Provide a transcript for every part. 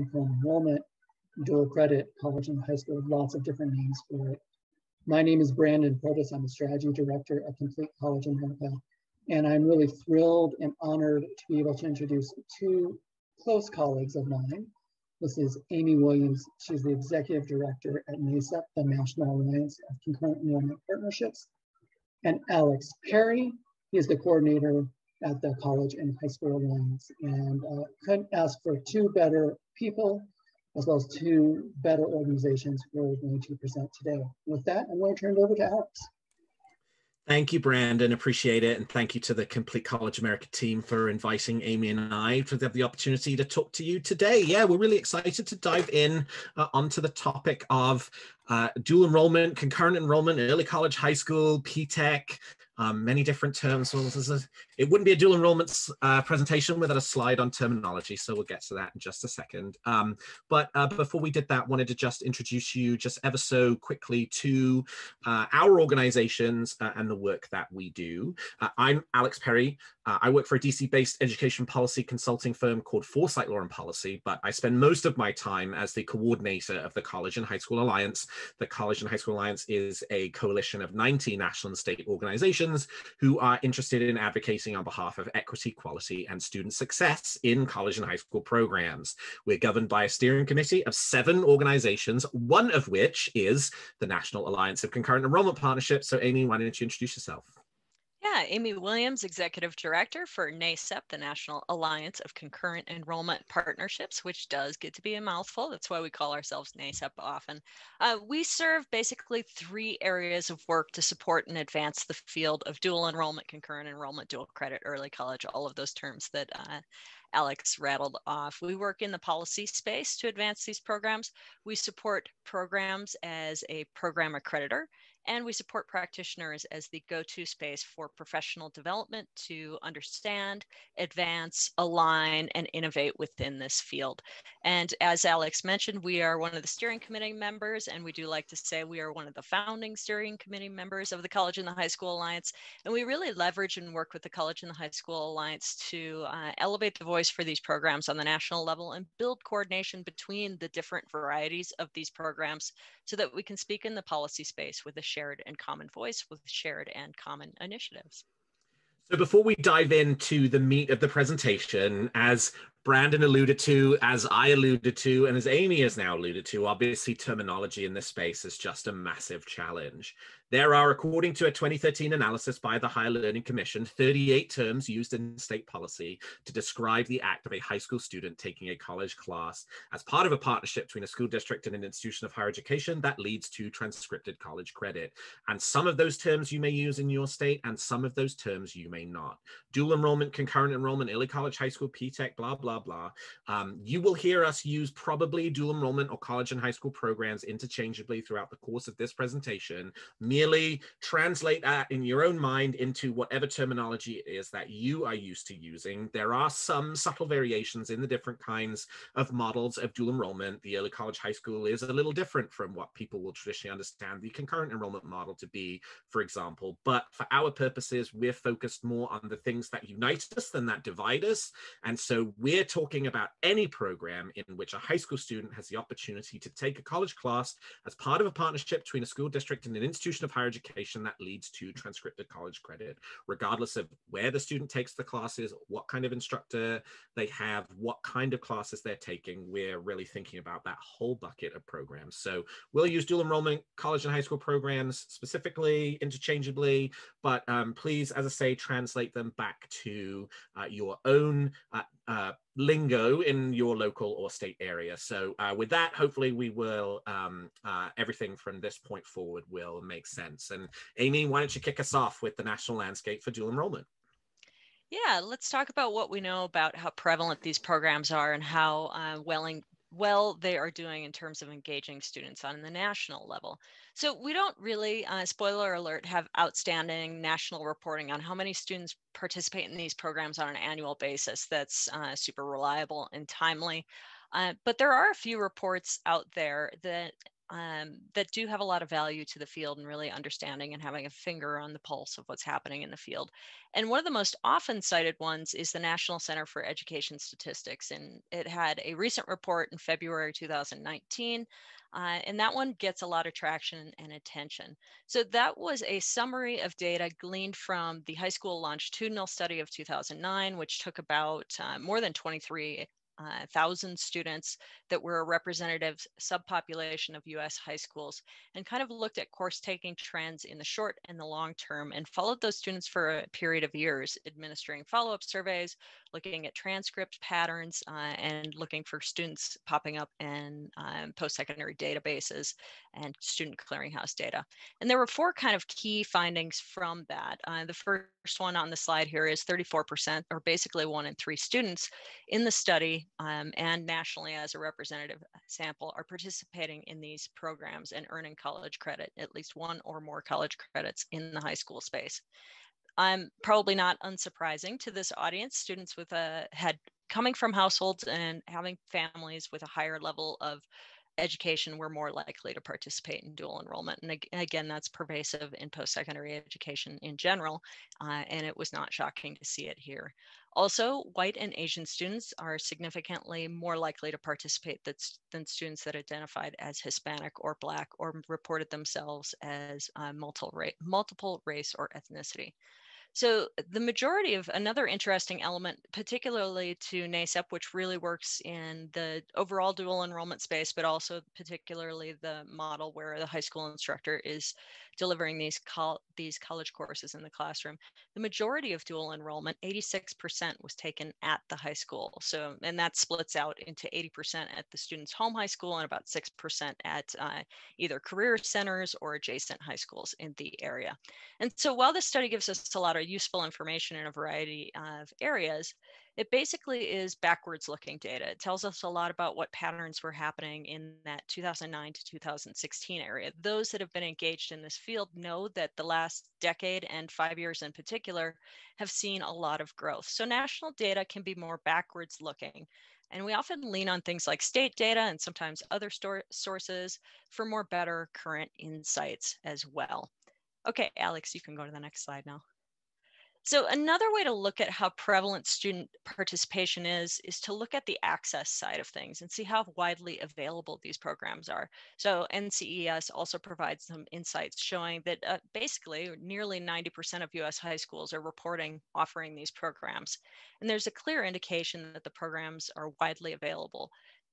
concurrent enrollment, dual credit, college and high school, lots of different names for it. My name is Brandon Protas. I'm a strategy director at Complete College America. And I'm really thrilled and honored to be able to introduce two close colleagues of mine. This is Amy Williams. She's the executive director at NACEP, the National Alliance of Concurrent Enrollment Partnerships. And Alex Perry, he is the coordinator at the College in High School Alliance. And uh, couldn't ask for two better people, as well as two better organizations who are going to present today. With that, I'm going to turn it over to Alex. Thank you, Brandon. Appreciate it. And thank you to the Complete College America team for inviting Amy and I to have the opportunity to talk to you today. Yeah, we're really excited to dive in uh, onto the topic of uh, dual enrollment, concurrent enrollment, early college, high school, P-TECH, um, many different terms. It wouldn't be a dual enrollment uh, presentation without a slide on terminology. So we'll get to that in just a second. Um, but uh, before we did that, wanted to just introduce you just ever so quickly to uh, our organizations uh, and the work that we do. Uh, I'm Alex Perry. Uh, I work for a DC-based education policy consulting firm called Foresight Law and Policy, but I spend most of my time as the coordinator of the College in High School Alliance. The College in High School Alliance is a coalition of 90 national and state organizations who are interested in advocating on behalf of equity, quality, and student success in college and high school programs. We're governed by a steering committee of seven organizations, one of which is the National Alliance of Concurrent Enrollment Partnerships. So Amy, why don't you introduce yourself? Yeah, Amy Williams, Executive Director for NACEP, the National Alliance of Concurrent Enrollment Partnerships, which does get to be a mouthful. That's why we call ourselves NACEP often. Uh, we serve basically three areas of work to support and advance the field of dual enrollment, concurrent enrollment, dual credit, early college, all of those terms that uh, Alex rattled off. We work in the policy space to advance these programs. We support programs as a program accreditor and we support practitioners as the go to space for professional development to understand, advance, align, and innovate within this field. And as Alex mentioned, we are one of the steering committee members, and we do like to say we are one of the founding steering committee members of the College in the High School Alliance. And we really leverage and work with the College in the High School Alliance to uh, elevate the voice for these programs on the national level and build coordination between the different varieties of these programs so that we can speak in the policy space with a shared and common voice with shared and common initiatives. So before we dive into the meat of the presentation, as Brandon alluded to, as I alluded to, and as Amy has now alluded to, obviously terminology in this space is just a massive challenge. There are, according to a 2013 analysis by the Higher Learning Commission, 38 terms used in state policy to describe the act of a high school student taking a college class as part of a partnership between a school district and an institution of higher education that leads to transcripted college credit. And some of those terms you may use in your state, and some of those terms you may not. Dual enrollment, concurrent enrollment, early college, high school, P-TECH, blah, blah, blah. Um, you will hear us use probably dual enrollment or college and high school programs interchangeably throughout the course of this presentation merely translate that in your own mind into whatever terminology it is that you are used to using. There are some subtle variations in the different kinds of models of dual enrollment. The early college high school is a little different from what people will traditionally understand the concurrent enrollment model to be, for example. But for our purposes, we're focused more on the things that unite us than that divide us. And so we're talking about any program in which a high school student has the opportunity to take a college class as part of a partnership between a school district and an institution of of higher education that leads to transcripted college credit, regardless of where the student takes the classes, what kind of instructor they have, what kind of classes they're taking. We're really thinking about that whole bucket of programs. So we'll use dual enrollment college and high school programs specifically, interchangeably, but um, please, as I say, translate them back to uh, your own uh, uh, lingo in your local or state area. So uh, with that, hopefully we will, um, uh, everything from this point forward will make sense. And Amy, why don't you kick us off with the national landscape for dual enrollment? Yeah, let's talk about what we know about how prevalent these programs are and how uh, well they are doing in terms of engaging students on the national level. So we don't really, uh, spoiler alert, have outstanding national reporting on how many students participate in these programs on an annual basis that's uh, super reliable and timely. Uh, but there are a few reports out there that um, that do have a lot of value to the field and really understanding and having a finger on the pulse of what's happening in the field. And one of the most often cited ones is the National Center for Education Statistics. And it had a recent report in February 2019 uh, and that one gets a lot of traction and attention. So that was a summary of data gleaned from the high school longitudinal study of 2009, which took about uh, more than 23 uh, thousand students that were a representative subpopulation of US high schools and kind of looked at course taking trends in the short and the long term and followed those students for a period of years, administering follow up surveys, looking at transcript patterns, uh, and looking for students popping up in um, post secondary databases and student clearinghouse data. And there were four kind of key findings from that. Uh, the first one on the slide here is 34%, or basically one in three students in the study um, and nationally as a representative sample are participating in these programs and earning college credit, at least one or more college credits in the high school space. I'm probably not unsurprising to this audience, students with a had coming from households and having families with a higher level of education were more likely to participate in dual enrollment. And again, that's pervasive in post-secondary education in general, uh, and it was not shocking to see it here. Also, white and Asian students are significantly more likely to participate than students that identified as Hispanic or Black or reported themselves as uh, multiple race or ethnicity. So the majority of another interesting element, particularly to NACEP, which really works in the overall dual enrollment space, but also particularly the model where the high school instructor is delivering these col- these college courses in the classroom. The majority of dual enrollment, 86%, was taken at the high school. So, and that splits out into 80% at the student's home high school and about 6% at uh, either career centers or adjacent high schools in the area. And so, while this study gives us a lot of useful information in a variety of areas, it basically is backwards looking data. It tells us a lot about what patterns were happening in that 2009 to 2016 area. Those that have been engaged in this field know that the last decade and five years in particular have seen a lot of growth. So national data can be more backwards looking. And we often lean on things like state data and sometimes other sources for more better current insights as well. Okay, Alex, you can go to the next slide now. So another way to look at how prevalent student participation is, is to look at the access side of things and see how widely available these programs are. So NCES also provides some insights showing that uh, basically nearly 90% of US high schools are reporting offering these programs. And there's a clear indication that the programs are widely available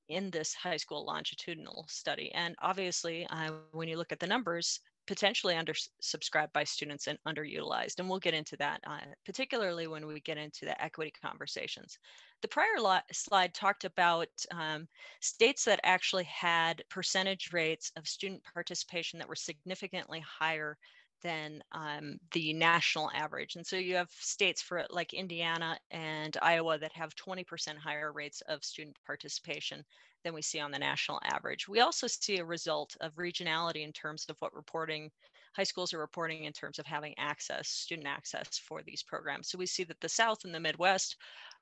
in this high school longitudinal study. And obviously, uh, when you look at the numbers, potentially undersubscribed by students and underutilized. And we'll get into that, uh, particularly when we get into the equity conversations. The prior slide talked about um, states that actually had percentage rates of student participation that were significantly higher than um, the national average. And so you have states for like Indiana and Iowa that have 20% higher rates of student participation than we see on the national average. We also see a result of regionality in terms of what reporting high schools are reporting in terms of having access, student access for these programs. So we see that the South and the Midwest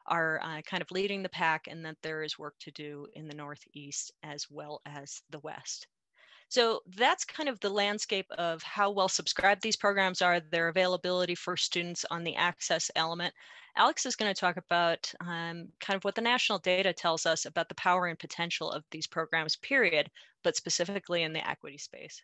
are uh, kind of leading the pack and that there is work to do in the Northeast as well as the West. So that's kind of the landscape of how well subscribed these programs are, their availability for students on the access element. Alex is going to talk about um, kind of what the national data tells us about the power and potential of these programs, period, but specifically in the equity space.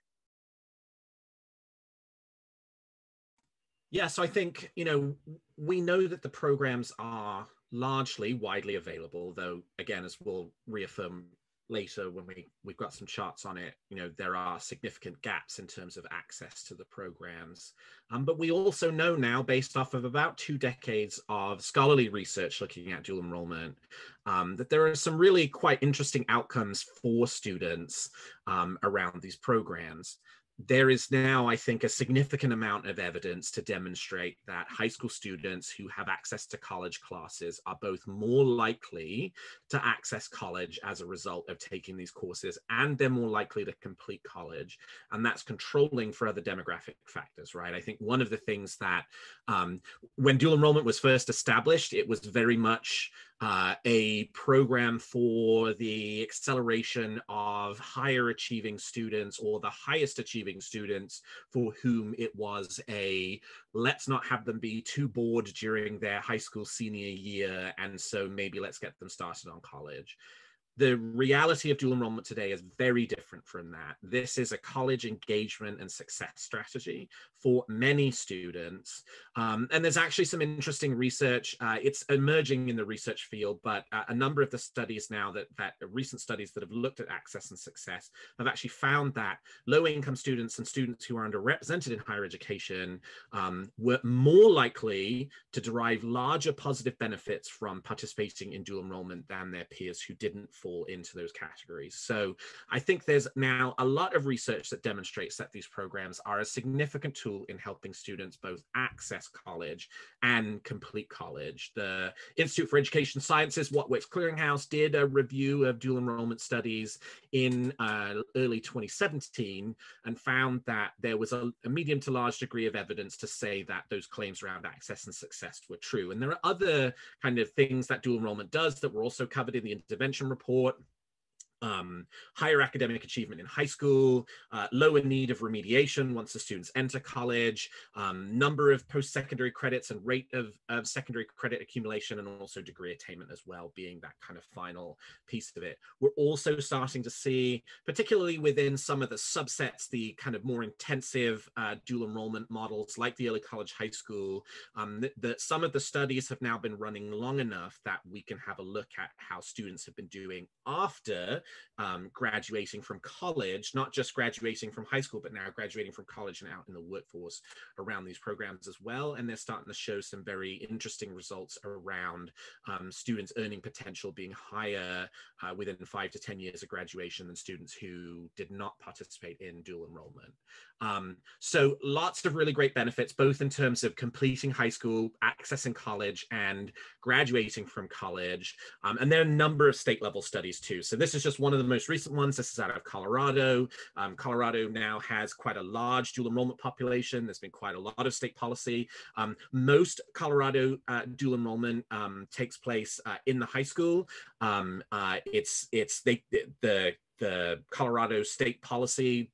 Yeah, so I think, you know, we know that the programs are largely widely available, though, again, as we'll reaffirm later when we we've got some charts on it you know there are significant gaps in terms of access to the programs. Um, but we also know now based off of about two decades of scholarly research looking at dual enrollment um, that there are some really quite interesting outcomes for students um, around these programs there is now, I think, a significant amount of evidence to demonstrate that high school students who have access to college classes are both more likely to access college as a result of taking these courses, and they're more likely to complete college. And that's controlling for other demographic factors, right? I think one of the things that um, when dual enrollment was first established, it was very much uh, a program for the acceleration of higher achieving students or the highest achieving students for whom it was a let's not have them be too bored during their high school senior year and so maybe let's get them started on college the reality of dual enrollment today is very different from that. This is a college engagement and success strategy for many students. Um, and there's actually some interesting research. Uh, it's emerging in the research field, but uh, a number of the studies now that, that recent studies that have looked at access and success have actually found that low income students and students who are underrepresented in higher education um, were more likely to derive larger positive benefits from participating in dual enrollment than their peers who didn't fall into those categories. So I think there's now a lot of research that demonstrates that these programs are a significant tool in helping students both access college and complete college. The Institute for Education Sciences, What Works Clearinghouse, did a review of dual enrollment studies in uh, early 2017 and found that there was a, a medium to large degree of evidence to say that those claims around access and success were true. And there are other kind of things that dual enrollment does that were also covered in the intervention report support um, higher academic achievement in high school, uh, lower need of remediation once the students enter college, um, number of post-secondary credits and rate of, of secondary credit accumulation, and also degree attainment as well being that kind of final piece of it. We're also starting to see, particularly within some of the subsets, the kind of more intensive uh, dual enrollment models like the early college high school, um, that, that some of the studies have now been running long enough that we can have a look at how students have been doing after um, graduating from college, not just graduating from high school, but now graduating from college and out in the workforce around these programs as well. And they're starting to show some very interesting results around um, students' earning potential being higher uh, within five to 10 years of graduation than students who did not participate in dual enrollment. Um, so lots of really great benefits, both in terms of completing high school, accessing college, and graduating from college. Um, and there are a number of state level studies too. So this is just one of the most recent ones. This is out of Colorado. Um, Colorado now has quite a large dual enrollment population. There's been quite a lot of state policy. Um, most Colorado uh, dual enrollment um, takes place uh, in the high school. Um, uh, it's it's they the the Colorado state policy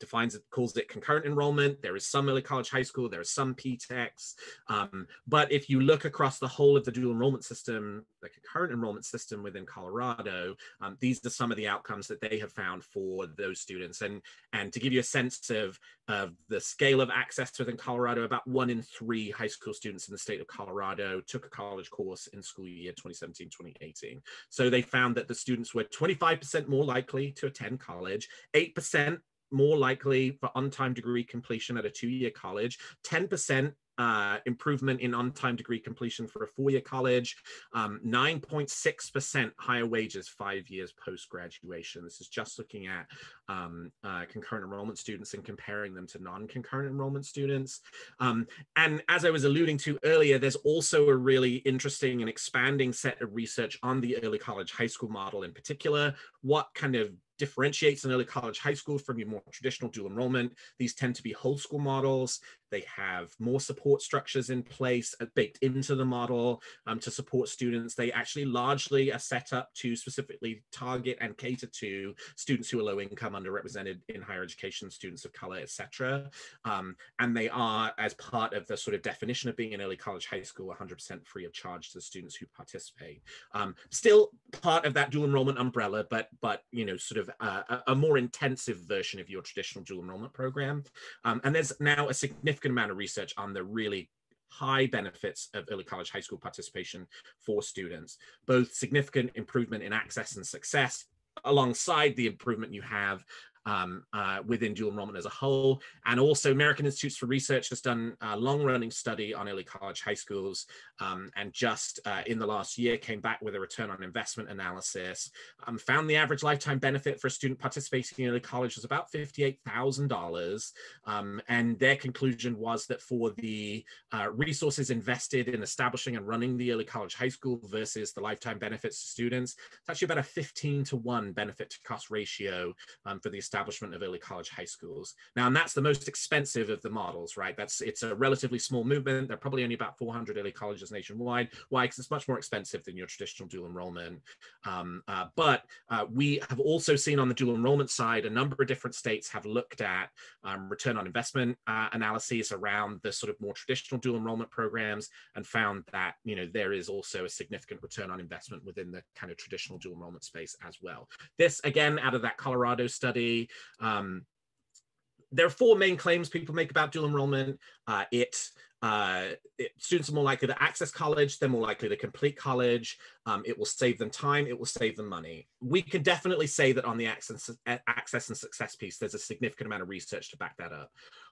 defines it, calls it concurrent enrollment. There is some early college high school, there is some P-TECHs. Um, but if you look across the whole of the dual enrollment system, the concurrent enrollment system within Colorado, um, these are some of the outcomes that they have found for those students. And, and to give you a sense of, of the scale of access within Colorado, about one in three high school students in the state of Colorado took a college course in school year 2017-2018. So they found that the students were 25% more likely to attend college, 8% more likely for on-time degree completion at a two-year college, 10% uh, improvement in on-time degree completion for a four-year college, 9.6% um, higher wages five years post-graduation. This is just looking at um, uh, concurrent enrollment students and comparing them to non-concurrent enrollment students. Um, and as I was alluding to earlier, there's also a really interesting and expanding set of research on the early college high school model in particular, what kind of differentiates an early college high school from your more traditional dual enrollment. These tend to be whole school models. They have more support structures in place uh, baked into the model um, to support students. They actually largely are set up to specifically target and cater to students who are low income, underrepresented in higher education, students of color, etc. Um, and they are, as part of the sort of definition of being an early college high school, 100% free of charge to the students who participate. Um, still part of that dual enrollment umbrella, but but you know sort of uh, a, more intensive version of your traditional dual enrollment program. Um, and there's now a significant amount of research on the really high benefits of early college high school participation for students, both significant improvement in access and success alongside the improvement you have um, uh, within dual enrollment as a whole. And also American Institutes for Research has done a long running study on early college high schools um, and just uh, in the last year came back with a return on investment analysis, um, found the average lifetime benefit for a student participating in early college was about $58,000. Um, and their conclusion was that for the uh, resources invested in establishing and running the early college high school versus the lifetime benefits to students, it's actually about a 15 to one benefit to cost ratio um, for the establishment of early college high schools. Now, and that's the most expensive of the models, right? That's it's a relatively small movement. There are probably only about 400 early colleges nationwide. Why? Because it's much more expensive than your traditional dual enrollment. Um, uh, but uh, we have also seen on the dual enrollment side, a number of different states have looked at um, return on investment uh, analyses around the sort of more traditional dual enrollment programs and found that you know there is also a significant return on investment within the kind of traditional dual enrollment space as well. This again out of that Colorado study. Um, there are four main claims people make about dual enrollment. Uh, it, uh, it, students are more likely to access college, they're more likely to complete college. Um, it will save them time, it will save them money. We can definitely say that on the access, access and success piece, there's a significant amount of research to back that up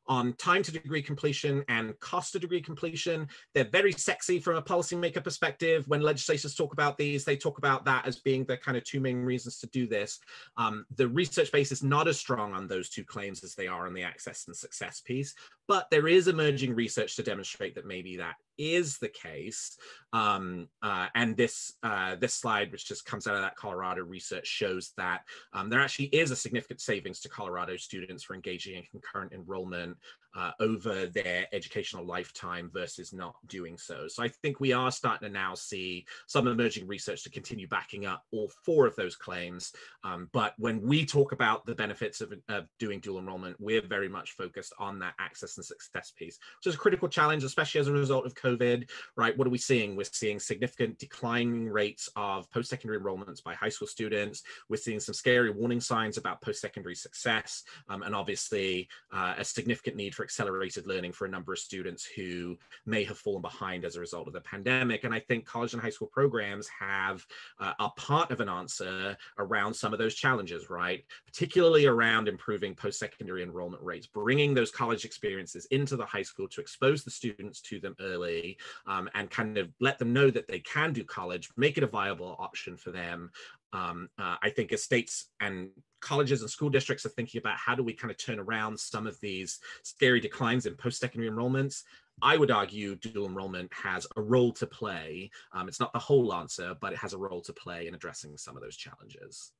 on time to degree completion and cost to degree completion. They're very sexy from a policymaker perspective. When legislators talk about these, they talk about that as being the kind of two main reasons to do this. Um, the research base is not as strong on those two claims as they are on the access and success piece, but there is emerging research to demonstrate that maybe that is the case. Um, uh, and this uh, this slide, which just comes out of that Colorado research, shows that um, there actually is a significant savings to Colorado students for engaging in concurrent enrollment uh, over their educational lifetime versus not doing so. So I think we are starting to now see some emerging research to continue backing up all four of those claims. Um, but when we talk about the benefits of, of, doing dual enrollment, we're very much focused on that access and success piece, which is a critical challenge, especially as a result of COVID, right? What are we seeing? We're seeing significant declining rates of post-secondary enrollments by high school students. We're seeing some scary warning signs about post-secondary success, um, and obviously uh, a significant need for accelerated learning for a number of students who may have fallen behind as a result of the pandemic. And I think college and high school programs have uh, part of an answer around some of those challenges, right? Particularly around improving post-secondary enrollment rates, bringing those college experiences into the high school to expose the students to them early um, and kind of let them know that they can do college, make it a viable option for them, um, uh, I think as states and colleges and school districts are thinking about how do we kind of turn around some of these scary declines in post-secondary enrollments, I would argue dual enrollment has a role to play. Um, it's not the whole answer, but it has a role to play in addressing some of those challenges.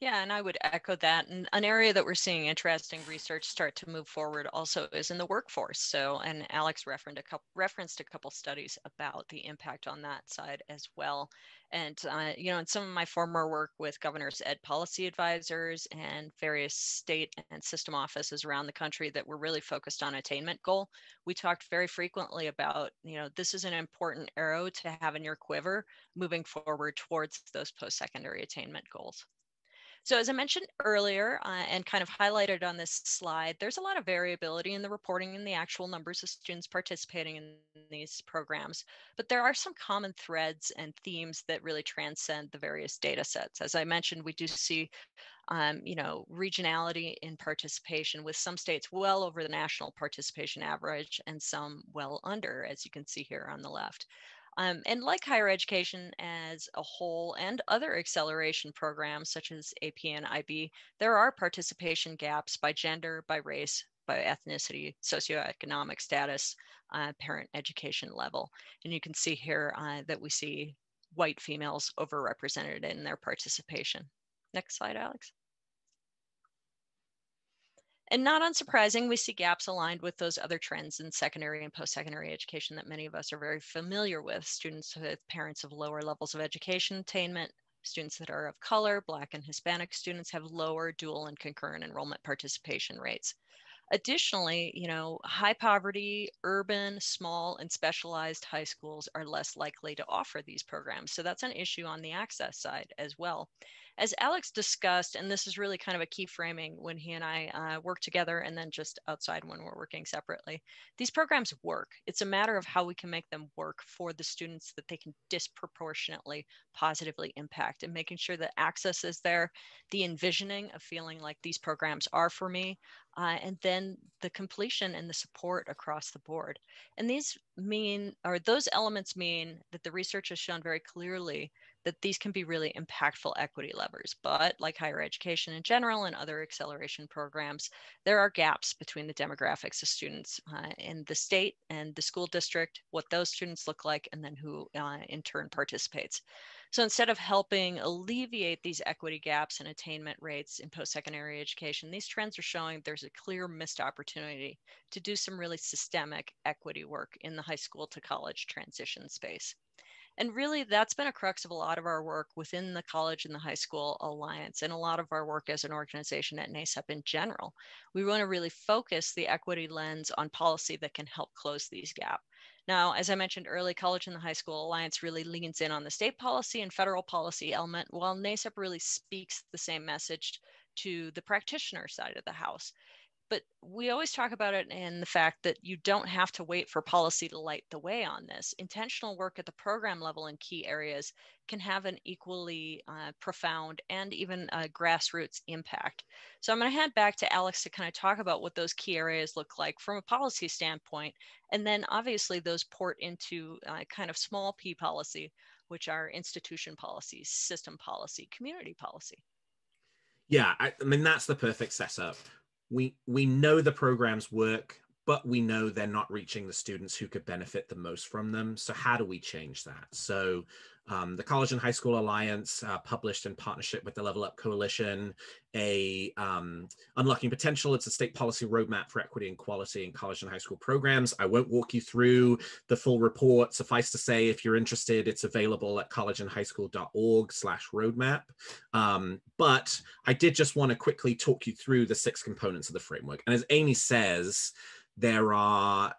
Yeah, and I would echo that. And an area that we're seeing interesting research start to move forward also is in the workforce. So, and Alex referenced a couple, referenced a couple studies about the impact on that side as well. And, uh, you know, in some of my former work with governors' ed policy advisors and various state and system offices around the country that were really focused on attainment goal, we talked very frequently about, you know, this is an important arrow to have in your quiver moving forward towards those post secondary attainment goals. So as I mentioned earlier uh, and kind of highlighted on this slide, there's a lot of variability in the reporting and the actual numbers of students participating in these programs, but there are some common threads and themes that really transcend the various data sets. As I mentioned, we do see um, you know, regionality in participation with some states well over the national participation average and some well under, as you can see here on the left. Um, and like higher education as a whole and other acceleration programs such as AP and IB, there are participation gaps by gender, by race, by ethnicity, socioeconomic status, uh, parent education level. And you can see here uh, that we see white females overrepresented in their participation. Next slide, Alex. And not unsurprising, we see gaps aligned with those other trends in secondary and post-secondary education that many of us are very familiar with. Students with parents of lower levels of education attainment, students that are of color, Black and Hispanic students have lower dual and concurrent enrollment participation rates. Additionally, you know, high poverty, urban, small, and specialized high schools are less likely to offer these programs. So that's an issue on the access side as well as Alex discussed, and this is really kind of a key framing when he and I uh, work together and then just outside when we're working separately, these programs work. It's a matter of how we can make them work for the students that they can disproportionately positively impact and making sure that access is there, the envisioning of feeling like these programs are for me, uh, and then the completion and the support across the board. And these mean, or those elements mean that the research has shown very clearly that these can be really impactful equity levers. But like higher education in general and other acceleration programs, there are gaps between the demographics of students uh, in the state and the school district, what those students look like, and then who uh, in turn participates. So instead of helping alleviate these equity gaps and attainment rates in post-secondary education, these trends are showing there's a clear missed opportunity to do some really systemic equity work in the high school to college transition space. And really, that's been a crux of a lot of our work within the College in the High School Alliance and a lot of our work as an organization at NACEP in general. We want to really focus the equity lens on policy that can help close these gaps. Now, as I mentioned early, College in the High School Alliance really leans in on the state policy and federal policy element, while NACEP really speaks the same message to the practitioner side of the house but we always talk about it in the fact that you don't have to wait for policy to light the way on this. Intentional work at the program level in key areas can have an equally uh, profound and even grassroots impact. So I'm going to hand back to Alex to kind of talk about what those key areas look like from a policy standpoint. And then obviously those port into uh, kind of small p policy, which are institution policy, system policy, community policy. Yeah, I, I mean, that's the perfect setup we we know the programs work but we know they're not reaching the students who could benefit the most from them. So how do we change that? So um, the College in High School Alliance uh, published in partnership with the Level Up Coalition a um, Unlocking Potential. It's a state policy roadmap for equity and quality in college and high school programs. I won't walk you through the full report. Suffice to say, if you're interested, it's available at collegeandhighschool.org slash roadmap. Um, but I did just want to quickly talk you through the six components of the framework. And as Amy says, there are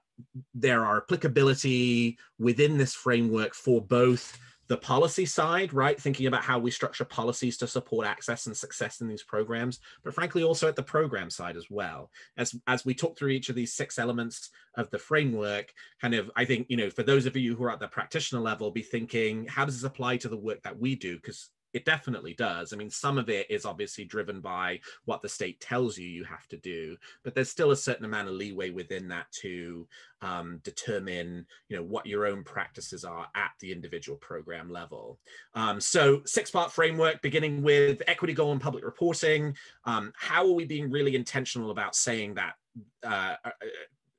there are applicability within this framework for both the policy side, right? Thinking about how we structure policies to support access and success in these programs, but frankly, also at the program side as well. As, as we talk through each of these six elements of the framework, kind of, I think, you know, for those of you who are at the practitioner level, be thinking, how does this apply to the work that we do? Because it definitely does. I mean, some of it is obviously driven by what the state tells you you have to do, but there's still a certain amount of leeway within that to um, determine, you know, what your own practices are at the individual program level. Um, so six-part framework, beginning with equity goal and public reporting. Um, how are we being really intentional about saying that, uh, uh, uh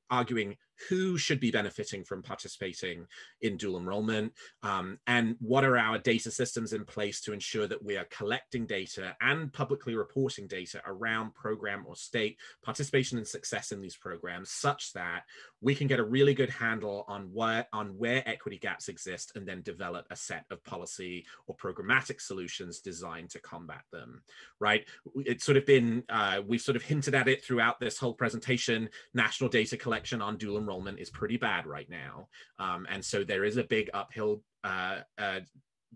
arguing who should be benefiting from participating in dual enrollment um, and what are our data systems in place to ensure that we are collecting data and publicly reporting data around program or state participation and success in these programs such that we can get a really good handle on where on where equity gaps exist and then develop a set of policy or programmatic solutions designed to combat them right? It's sort of been uh, we've sort of hinted at it throughout this whole presentation national data collection on dual enrollment is pretty bad right now. Um, and so there is a big uphill uh, uh,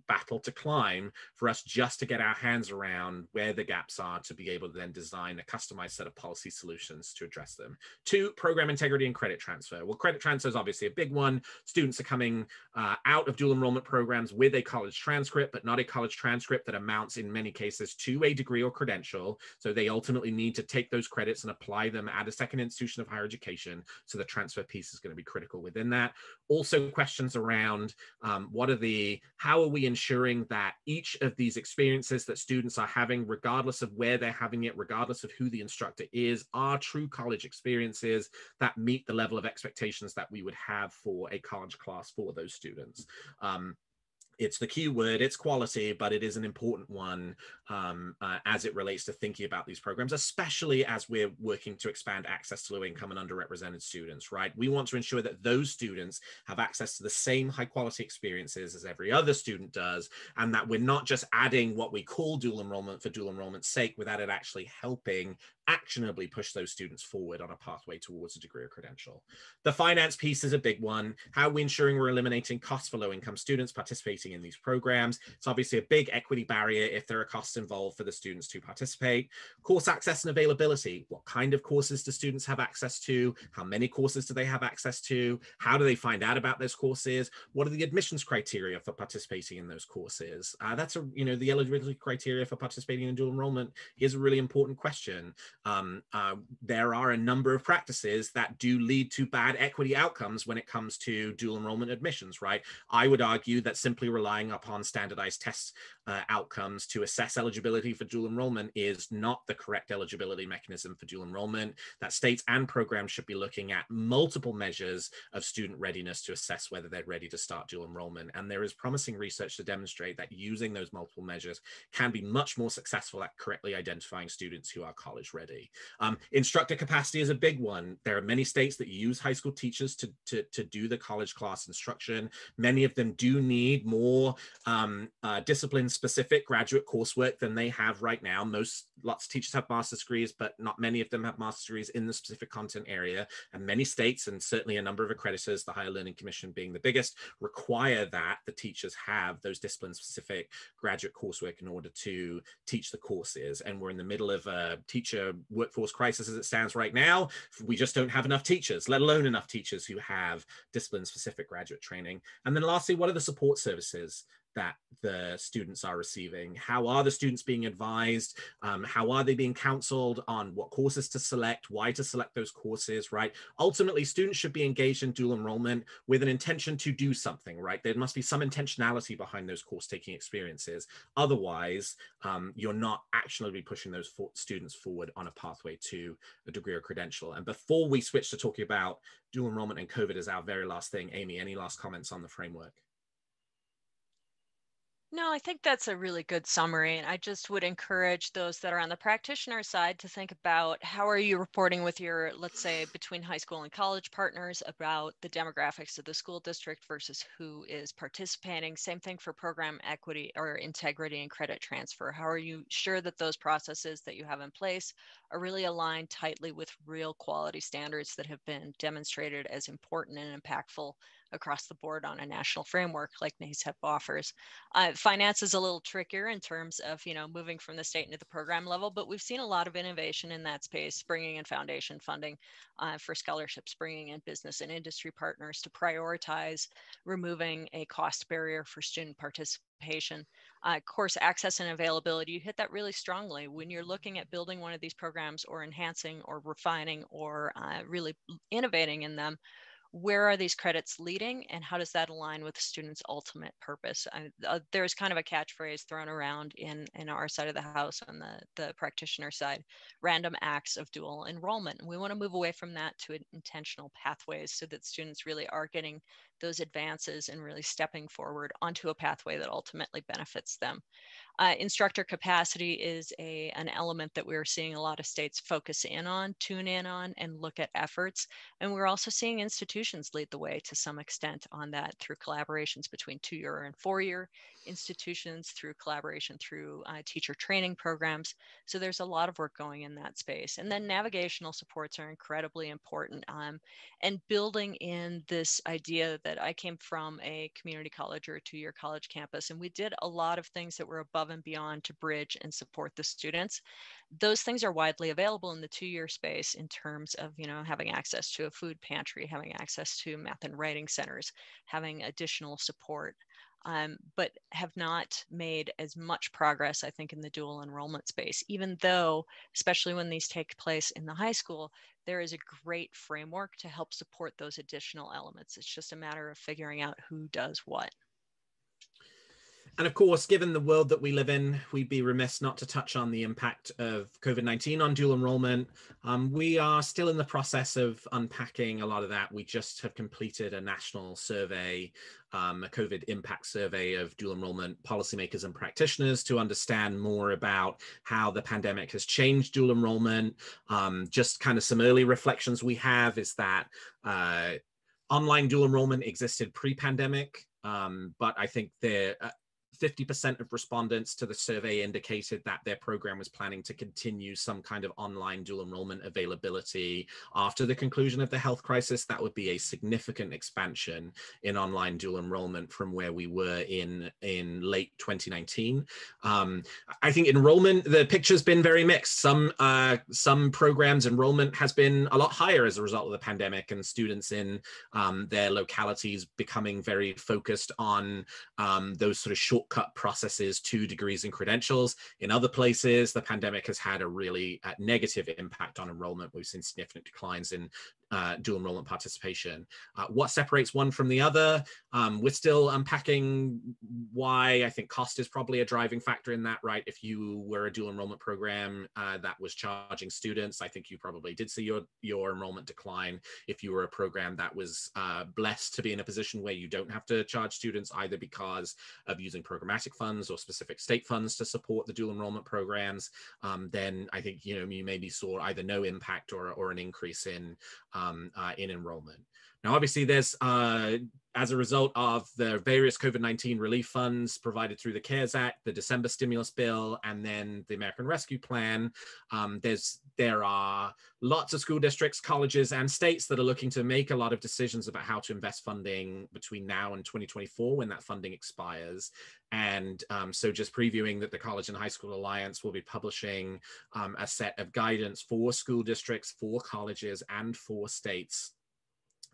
battle to climb for us just to get our hands around where the gaps are to be able to then design a customized set of policy solutions to address them. Two, program integrity and credit transfer. Well, credit transfer is obviously a big one. Students are coming uh, out of dual enrollment programs with a college transcript, but not a college transcript that amounts in many cases to a degree or credential. So they ultimately need to take those credits and apply them at a second institution of higher education. So the transfer piece is going to be critical within that. Also questions around um, what are the, how are we ensuring that each of these experiences that students are having, regardless of where they're having it, regardless of who the instructor is, are true college experiences that meet the level of expectations that we would have for a college class for those students. Um, it's the key word it's quality but it is an important one um, uh, as it relates to thinking about these programs especially as we're working to expand access to low income and underrepresented students right? We want to ensure that those students have access to the same high quality experiences as every other student does and that we're not just adding what we call dual enrollment for dual enrollment's sake without it actually helping actionably push those students forward on a pathway towards a degree or credential. The finance piece is a big one. How are we ensuring we're eliminating costs for low income students participating in these programs? It's obviously a big equity barrier if there are costs involved for the students to participate. Course access and availability. What kind of courses do students have access to? How many courses do they have access to? How do they find out about those courses? What are the admissions criteria for participating in those courses? Uh, that's a, you know, the eligibility criteria for participating in dual enrollment is a really important question. Um, uh, there are a number of practices that do lead to bad equity outcomes when it comes to dual enrollment admissions, right? I would argue that simply relying upon standardized test uh, outcomes to assess eligibility for dual enrollment is not the correct eligibility mechanism for dual enrollment, that states and programs should be looking at multiple measures of student readiness to assess whether they're ready to start dual enrollment. And there is promising research to demonstrate that using those multiple measures can be much more successful at correctly identifying students who are college ready. Um, instructor capacity is a big one. There are many states that use high school teachers to, to, to do the college class instruction. Many of them do need more um, uh, discipline specific graduate coursework than they have right now. Most lots of teachers have master's degrees, but not many of them have master's degrees in the specific content area. And many states, and certainly a number of accreditors, the Higher Learning Commission being the biggest, require that the teachers have those discipline specific graduate coursework in order to teach the courses. And we're in the middle of a teacher workforce crisis as it stands right now. We just don't have enough teachers, let alone enough teachers who have discipline specific graduate training. And then lastly, what are the support services that the students are receiving? How are the students being advised? Um, how are they being counseled on what courses to select, why to select those courses, right? Ultimately, students should be engaged in dual enrollment with an intention to do something, right? There must be some intentionality behind those course taking experiences. Otherwise, um, you're not actually pushing those for students forward on a pathway to a degree or credential. And before we switch to talking about dual enrollment and COVID as our very last thing, Amy, any last comments on the framework? No, I think that's a really good summary. And I just would encourage those that are on the practitioner side to think about how are you reporting with your, let's say, between high school and college partners about the demographics of the school district versus who is participating. Same thing for program equity or integrity and credit transfer. How are you sure that those processes that you have in place are really aligned tightly with real quality standards that have been demonstrated as important and impactful across the board on a national framework like NACEP offers. Uh, finance is a little trickier in terms of, you know, moving from the state into the program level, but we've seen a lot of innovation in that space, bringing in foundation funding uh, for scholarships, bringing in business and industry partners to prioritize removing a cost barrier for student participation. Uh, course access and availability, you hit that really strongly when you're looking at building one of these programs or enhancing or refining or uh, really innovating in them where are these credits leading and how does that align with student's ultimate purpose? I, uh, there's kind of a catchphrase thrown around in in our side of the house on the the practitioner side random acts of dual enrollment. We want to move away from that to intentional pathways so that students really are getting those advances and really stepping forward onto a pathway that ultimately benefits them uh, instructor capacity is a, an element that we're seeing a lot of states focus in on, tune in on, and look at efforts. And we're also seeing institutions lead the way to some extent on that through collaborations between two year and four year institutions, through collaboration through uh, teacher training programs. So there's a lot of work going in that space. And then navigational supports are incredibly important. Um, and building in this idea that I came from a community college or a two year college campus, and we did a lot of things that were above and beyond to bridge and support the students. Those things are widely available in the two-year space in terms of, you know, having access to a food pantry, having access to math and writing centers, having additional support. Um, but have not made as much progress, I think, in the dual enrollment space, even though, especially when these take place in the high school, there is a great framework to help support those additional elements. It's just a matter of figuring out who does what. And of course, given the world that we live in, we'd be remiss not to touch on the impact of COVID 19 on dual enrollment. Um, we are still in the process of unpacking a lot of that. We just have completed a national survey, um, a COVID impact survey of dual enrollment policymakers and practitioners to understand more about how the pandemic has changed dual enrollment. Um, just kind of some early reflections we have is that uh, online dual enrollment existed pre pandemic. Um, but I think there, uh, 50% of respondents to the survey indicated that their program was planning to continue some kind of online dual enrollment availability after the conclusion of the health crisis. That would be a significant expansion in online dual enrollment from where we were in, in late 2019. Um, I think enrollment, the picture's been very mixed. Some, uh, some programs enrollment has been a lot higher as a result of the pandemic and students in um, their localities becoming very focused on um, those sort of short shortcut processes to degrees and credentials. In other places, the pandemic has had a really uh, negative impact on enrollment. We've seen significant declines in uh, dual enrollment participation. Uh, what separates one from the other? Um, we're still unpacking why I think cost is probably a driving factor in that, right? If you were a dual enrollment program uh, that was charging students, I think you probably did see your, your enrollment decline. If you were a program that was uh, blessed to be in a position where you don't have to charge students either because of using programmatic funds or specific state funds to support the dual enrollment programs, um, then I think, you know, you maybe saw either no impact or, or an increase in um, uh, in enrollment. Now, obviously, there's uh, as a result of the various COVID-19 relief funds provided through the CARES Act, the December stimulus bill, and then the American Rescue Plan, um, there's there are lots of school districts, colleges, and states that are looking to make a lot of decisions about how to invest funding between now and 2024 when that funding expires. And um, so just previewing that the College in High School Alliance will be publishing um, a set of guidance for school districts, for colleges, and for states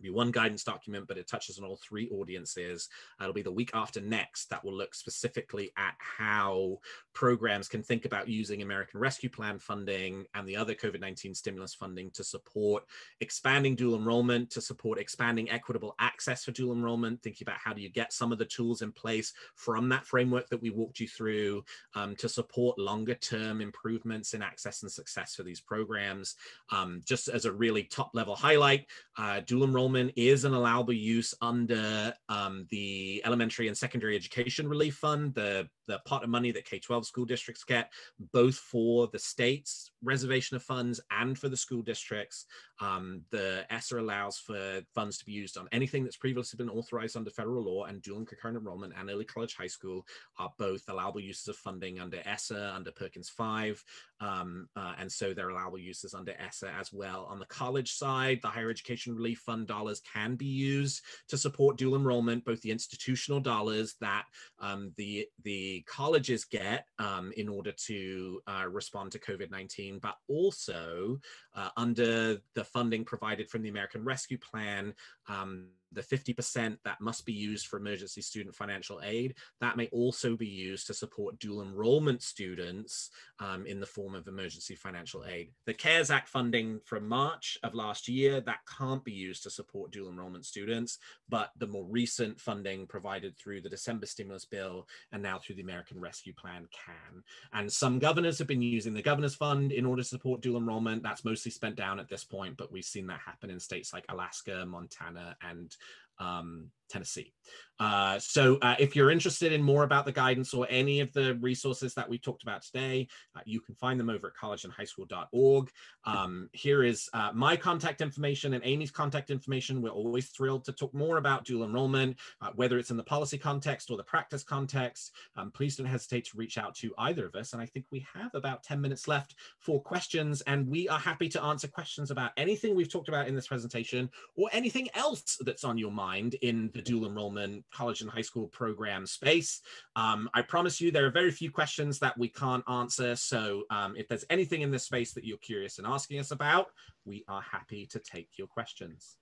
be one guidance document, but it touches on all three audiences. It'll be the week after next that will look specifically at how programs can think about using American Rescue Plan funding and the other COVID 19 stimulus funding to support expanding dual enrollment, to support expanding equitable access for dual enrollment, thinking about how do you get some of the tools in place from that framework that we walked you through um, to support longer term improvements in access and success for these programs. Um, just as a really top level highlight, uh, dual enrollment is an allowable use under um, the Elementary and Secondary Education Relief Fund, the, the pot of money that K-12 school districts get, both for the state's reservation of funds and for the school districts. Um, the ESSA allows for funds to be used on anything that's previously been authorized under federal law and dual and concurrent enrollment and early college high school are both allowable uses of funding under ESSA, under Perkins 5. Um, uh, and so they're allowable uses under ESSA as well. On the college side, the Higher Education Relief Fund dollars can be used to support dual enrollment, both the institutional dollars that um, the, the colleges get um, in order to uh, respond to COVID-19, but also uh, under the funding provided from the American Rescue Plan, um, the 50% that must be used for emergency student financial aid, that may also be used to support dual enrollment students um, in the form of emergency financial aid. The CARES Act funding from March of last year, that can't be used to support dual enrollment students, but the more recent funding provided through the December stimulus bill and now through the American Rescue Plan can. And some governors have been using the Governor's Fund in order to support dual enrollment. That's mostly spent down at this point, but we've seen that happen in states like Alaska, Montana, and um, Tennessee. Uh, so uh, if you're interested in more about the guidance or any of the resources that we talked about today, uh, you can find them over at collegeinhighschool.org. Um, here is uh, my contact information and Amy's contact information. We're always thrilled to talk more about dual enrollment, uh, whether it's in the policy context or the practice context. Um, please don't hesitate to reach out to either of us. And I think we have about 10 minutes left for questions, and we are happy to answer questions about anything we've talked about in this presentation or anything else that's on your mind in the dual enrollment college and high school program space. Um, I promise you there are very few questions that we can't answer. So um, if there's anything in this space that you're curious in asking us about, we are happy to take your questions.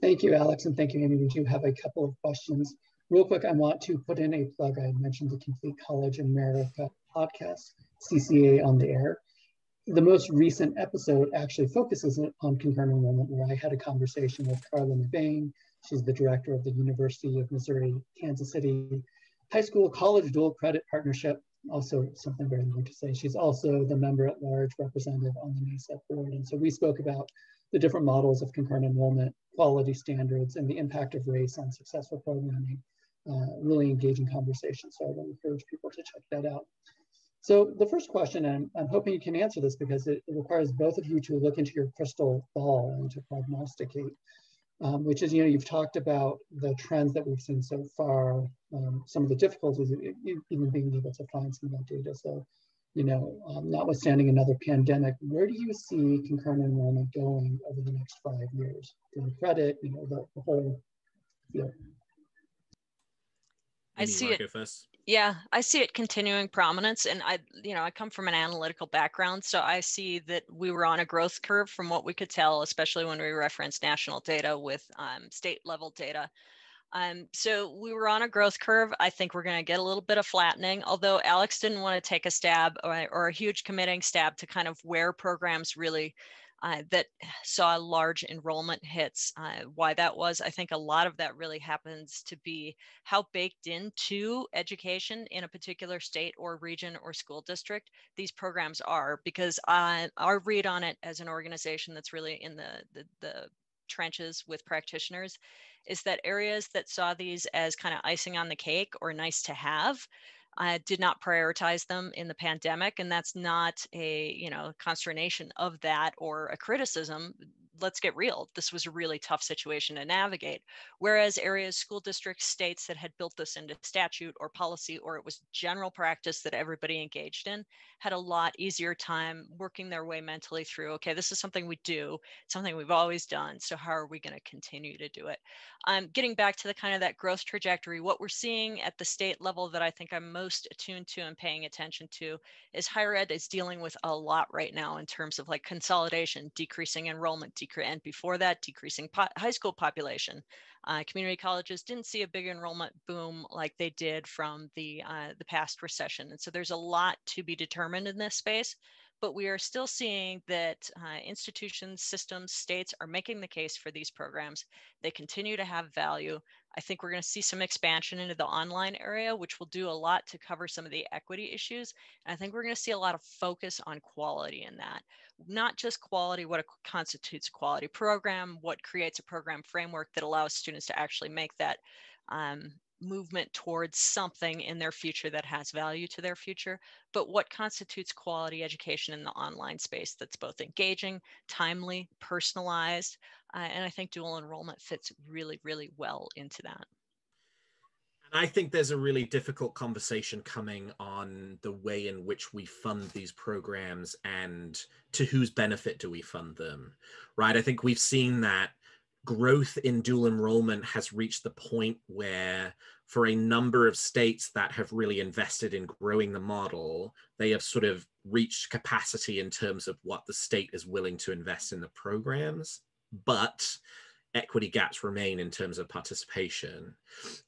Thank you, Alex, and thank you, Amy. We do have a couple of questions. Real quick, I want to put in a plug. I mentioned the Complete College America podcast, CCA on the air. The most recent episode actually focuses on concurrent enrollment, where I had a conversation with Carla McBain, She's the director of the University of Missouri, Kansas City High School College Dual Credit Partnership. Also something very important to say. She's also the member at large representative on the NACEP board. And so we spoke about the different models of concurrent enrollment, quality standards, and the impact of race on successful programming. Uh, really engaging conversation. So I would encourage people to check that out. So the first question, and I'm hoping you can answer this because it, it requires both of you to look into your crystal ball and to prognosticate um, which is, you know, you've talked about the trends that we've seen so far, um, some of the difficulties, even being able to find some of that data. So, you know, um, notwithstanding another pandemic, where do you see concurrent enrollment going over the next five years? the credit, you know, the, the whole field. I see it. First? Yeah, I see it continuing prominence. And I, you know, I come from an analytical background. So I see that we were on a growth curve from what we could tell, especially when we reference national data with um, state level data. Um, so we were on a growth curve. I think we're going to get a little bit of flattening, although Alex didn't want to take a stab or, or a huge committing stab to kind of where programs really uh, that saw large enrollment hits. Uh, why that was, I think a lot of that really happens to be how baked into education in a particular state or region or school district these programs are. Because uh, our read on it as an organization that's really in the, the, the trenches with practitioners is that areas that saw these as kind of icing on the cake or nice to have uh, did not prioritize them in the pandemic and that's not a you know consternation of that or a criticism let's get real. This was a really tough situation to navigate. Whereas areas, school districts, states that had built this into statute or policy, or it was general practice that everybody engaged in, had a lot easier time working their way mentally through, okay, this is something we do, something we've always done. So how are we going to continue to do it? Um, getting back to the kind of that growth trajectory, what we're seeing at the state level that I think I'm most attuned to and paying attention to is higher ed is dealing with a lot right now in terms of like consolidation, decreasing enrollment, and before that, decreasing po- high school population. Uh, community colleges didn't see a big enrollment boom like they did from the uh, the past recession, and so there's a lot to be determined in this space. But we are still seeing that uh, institutions, systems, states are making the case for these programs. They continue to have value. I think we're going to see some expansion into the online area, which will do a lot to cover some of the equity issues. And I think we're going to see a lot of focus on quality in that. Not just quality, what constitutes a quality program, what creates a program framework that allows students to actually make that um, movement towards something in their future that has value to their future, but what constitutes quality education in the online space that's both engaging, timely, personalized, uh, and I think dual enrollment fits really, really well into that. And I think there's a really difficult conversation coming on the way in which we fund these programs and to whose benefit do we fund them, right? I think we've seen that growth in dual enrollment has reached the point where for a number of states that have really invested in growing the model they have sort of reached capacity in terms of what the state is willing to invest in the programs. But equity gaps remain in terms of participation.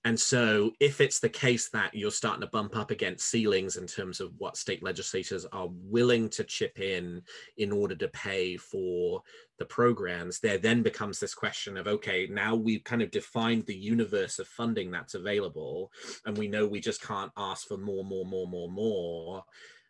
And so, if it's the case that you're starting to bump up against ceilings in terms of what state legislators are willing to chip in in order to pay for the programs, there then becomes this question of okay, now we've kind of defined the universe of funding that's available, and we know we just can't ask for more, more, more, more, more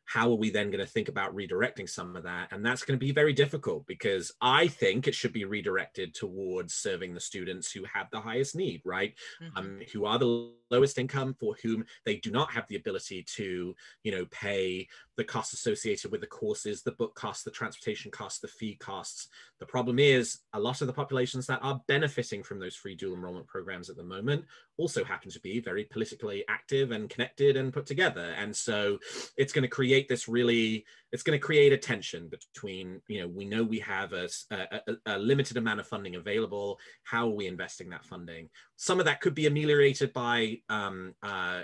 how are we then going to think about redirecting some of that? And that's going to be very difficult because I think it should be redirected towards serving the students who have the highest need, right? Mm-hmm. Um, who are the lowest income, for whom they do not have the ability to, you know, pay the costs associated with the courses, the book costs, the transportation costs, the fee costs. The problem is a lot of the populations that are benefiting from those free dual enrollment programs at the moment also happen to be very politically active and connected and put together. And so it's going to create this really it's going to create a tension between you know we know we have a, a, a, limited amount of funding available. How are we investing that funding? Some of that could be ameliorated by um, uh,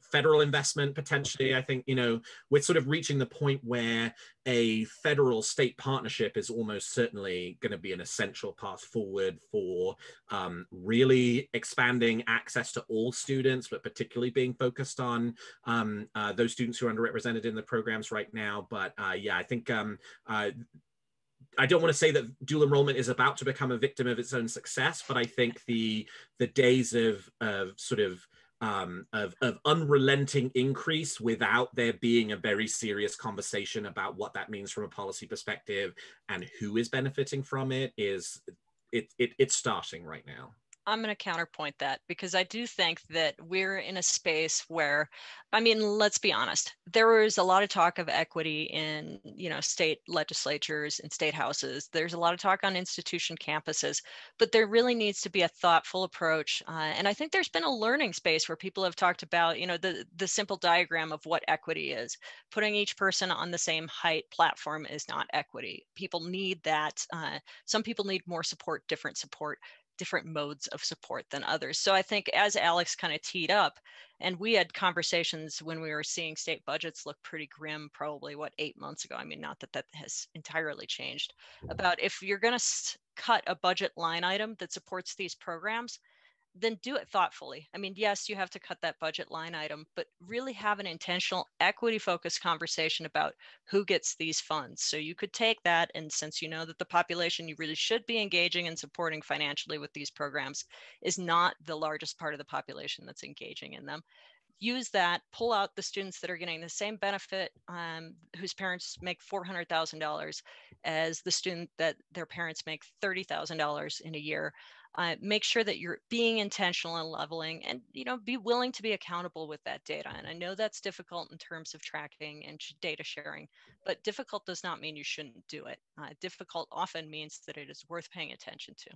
federal investment potentially i think you know we're sort of reaching the point where a federal state partnership is almost certainly going to be an essential path forward for um, really expanding access to all students but particularly being focused on um, uh, those students who are underrepresented in the programs right now but uh, yeah, I think um, uh, I don't want to say that dual enrollment is about to become a victim of its own success, but I think the the days of of sort of um, of, of unrelenting increase without there being a very serious conversation about what that means from a policy perspective and who is benefiting from it is it, it it's starting right now. I'm going to counterpoint that because I do think that we're in a space where, I mean, let's be honest, there was a lot of talk of equity in, you know, state legislatures and state houses. There's a lot of talk on institution campuses, but there really needs to be a thoughtful approach. Uh, and I think there's been a learning space where people have talked about, you know, the, the simple diagram of what equity is. Putting each person on the same height platform is not equity. People need that. Uh, some people need more support, different support different modes of support than others. So I think as Alex kind of teed up, and we had conversations when we were seeing state budgets look pretty grim, probably what, eight months ago. I mean, not that that has entirely changed, about if you're going to cut a budget line item that supports these programs, then do it thoughtfully. I mean, yes, you have to cut that budget line item, but really have an intentional equity focused conversation about who gets these funds. So you could take that, and since you know that the population you really should be engaging and supporting financially with these programs is not the largest part of the population that's engaging in them, use that, pull out the students that are getting the same benefit um, whose parents make $400,000 as the student that their parents make $30,000 in a year. Uh, make sure that you're being intentional and leveling and you know be willing to be accountable with that data and i know that's difficult in terms of tracking and data sharing but difficult does not mean you shouldn't do it. Uh, difficult often means that it is worth paying attention to.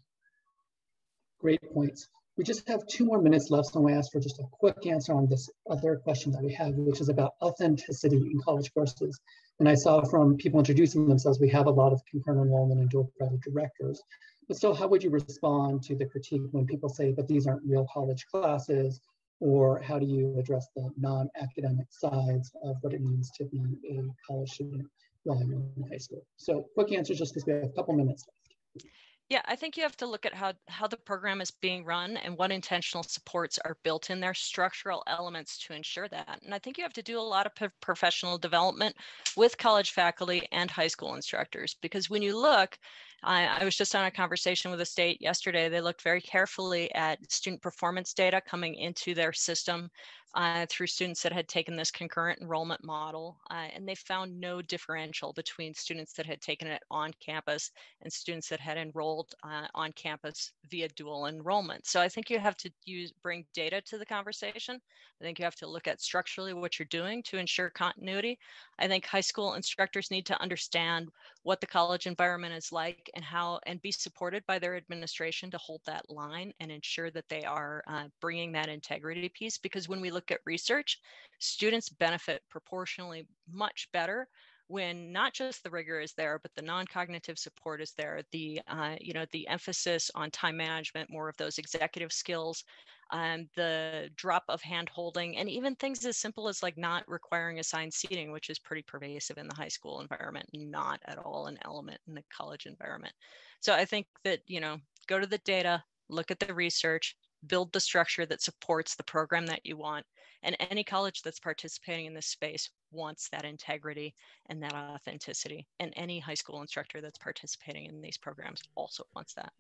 Great points. We just have two more minutes left, so to ask for just a quick answer on this other question that we have, which is about authenticity in college courses. And I saw from people introducing themselves, we have a lot of concurrent enrollment and dual credit directors. But still, how would you respond to the critique when people say that these aren't real college classes? Or how do you address the non-academic sides of what it means to be a college student while you're in high school? So quick answer just because we have a couple minutes left. Yeah, I think you have to look at how, how the program is being run and what intentional supports are built in there, structural elements to ensure that. And I think you have to do a lot of professional development with college faculty and high school instructors because when you look, I, I was just on a conversation with the state yesterday. They looked very carefully at student performance data coming into their system uh, through students that had taken this concurrent enrollment model, uh, and they found no differential between students that had taken it on campus and students that had enrolled uh, on campus via dual enrollment. So I think you have to use bring data to the conversation. I think you have to look at structurally what you're doing to ensure continuity. I think high school instructors need to understand what the college environment is like and how and be supported by their administration to hold that line and ensure that they are uh, bringing that integrity piece because when we look at research students benefit proportionally much better when not just the rigor is there but the non-cognitive support is there the uh, you know the emphasis on time management more of those executive skills um, the drop of hand holding, and even things as simple as like not requiring assigned seating, which is pretty pervasive in the high school environment, not at all an element in the college environment. So I think that, you know, go to the data, look at the research, build the structure that supports the program that you want. And any college that's participating in this space wants that integrity and that authenticity. And any high school instructor that's participating in these programs also wants that.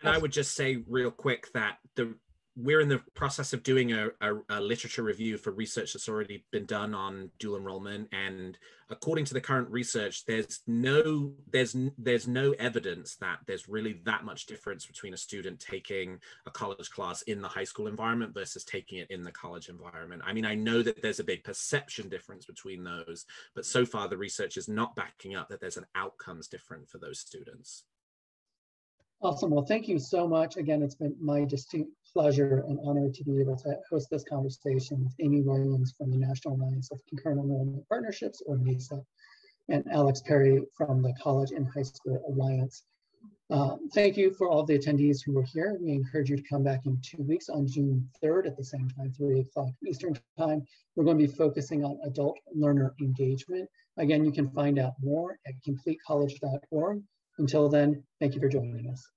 And I would just say real quick that the we're in the process of doing a, a, a, literature review for research that's already been done on dual enrollment and according to the current research there's no there's there's no evidence that there's really that much difference between a student taking a college class in the high school environment versus taking it in the college environment i mean i know that there's a big perception difference between those but so far the research is not backing up that there's an outcomes different for those students Awesome. Well, thank you so much. Again, it's been my distinct pleasure and honor to be able to host this conversation with Amy Williams from the National Alliance of Concurrent Enrollment Partnerships, or NACEP, and Alex Perry from the College in High School Alliance. Uh, thank you for all the attendees who were here. We encourage you to come back in two weeks on June 3rd at the same time, 3 o'clock Eastern Time. We're going to be focusing on adult learner engagement. Again, you can find out more at completecollege.org until then, thank you for joining us.